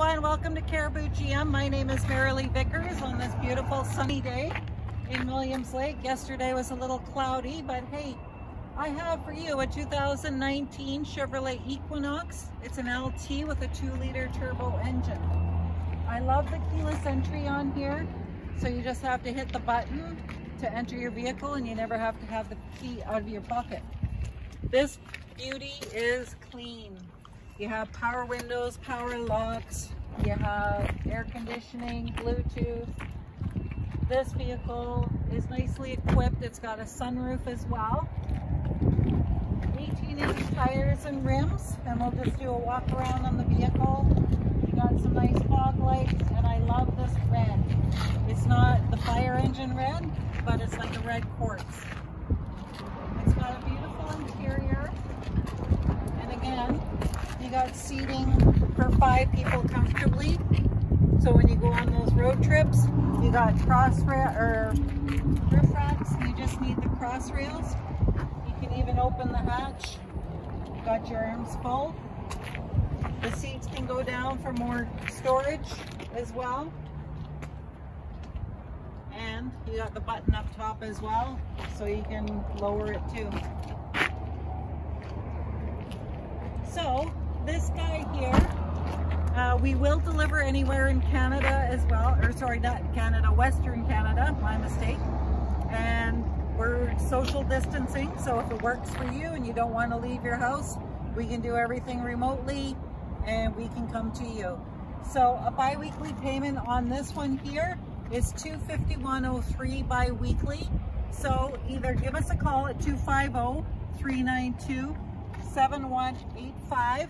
everyone, welcome to Cariboo GM. My name is Marilee Vickers on this beautiful sunny day in Williams Lake. Yesterday was a little cloudy, but hey, I have for you a 2019 Chevrolet Equinox. It's an LT with a 2 liter turbo engine. I love the keyless entry on here, so you just have to hit the button to enter your vehicle and you never have to have the key out of your pocket. This beauty is clean. You have power windows, power locks, you have air conditioning, Bluetooth. This vehicle is nicely equipped. It's got a sunroof as well. 18 inch tires and rims, and we'll just do a walk around on the vehicle. You got some nice fog lights, and I love this red. It's not the fire engine red, but it's like a red quartz. It's got a beautiful interior. And again, you got seating for five people comfortably. So when you go on those road trips, you got cross rail or roof racks. You just need the cross rails. You can even open the hatch. You got your arms full. The seats can go down for more storage as well. And you got the button up top as well, so you can lower it too. So this guy here, uh, we will deliver anywhere in Canada as well, or sorry, not Canada, Western Canada, my mistake. And we're social distancing, so if it works for you and you don't want to leave your house, we can do everything remotely and we can come to you. So a bi-weekly payment on this one here is 251.03 bi-weekly. So either give us a call at 250 392 7185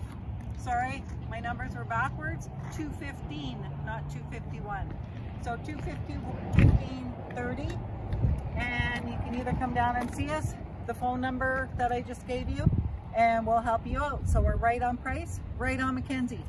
sorry, my numbers were backwards, 215, not 251. So 215, 30, and you can either come down and see us, the phone number that I just gave you, and we'll help you out. So we're right on price, right on Mackenzie.